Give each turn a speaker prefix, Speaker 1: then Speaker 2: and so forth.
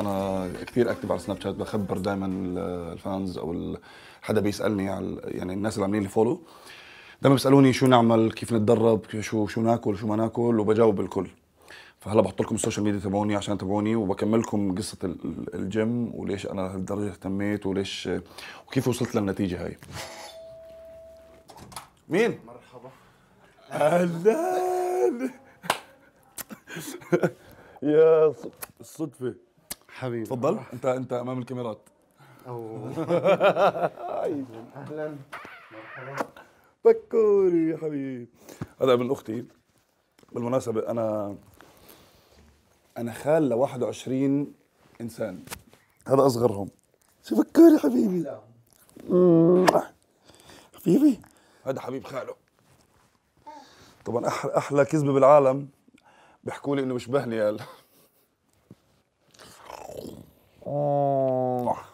Speaker 1: أنا كثير اكتب على سناب شات بخبر دائما ال fans أو حدا بيسألني على يعني الناس اللي عاملين لي follow دائما بيسألوني شو نعمل كيف نتدرب شو شو ناكل شو ما ناكل وبجاوب الكل فهلا بحط لكم ال social media تبعوني عشان تتابعوني وبكمل لكم قصة ال- ال- الجيم وليش أنا لهالدرجه اهتميت وليش وكيف وصلت للنتيجة هاي. مين؟
Speaker 2: مرحبا.
Speaker 1: أهلا. يا ص- الصدفة.
Speaker 2: حبيبي.
Speaker 1: تفضل. انت أنت أمام الكاميرات.
Speaker 2: أهلا
Speaker 1: بكوري يا حبيبي. هذا ابن أختي. بالمناسبة أنا أنا خال ل 21 إنسان. هذا أصغرهم. شو بكوري حبيبي. حبيبي. هذا حبيب خاله. طبعا أحلى كذبة بالعالم. بيحكوا لي إنه بيشبهني يا